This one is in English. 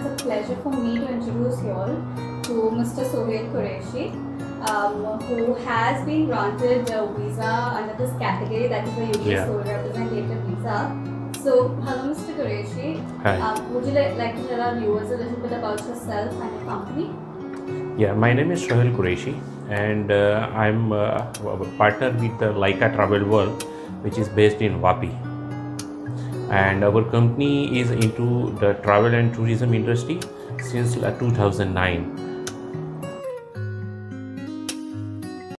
it's a pleasure for me to introduce you all to Mr. Sohail Qureshi, um, who has been granted a visa under this category that is the UK Yeah. Sole Representative Visa. So, hello Mr. Qureshi. Hi. Um, would you like, like to tell our viewers a little bit about yourself and your company? Yeah, my name is Sohail Qureshi, and uh, I'm uh, a partner with the Laika Travel World, which is based in Vapi. And our company is into the travel and tourism industry since uh, 2009.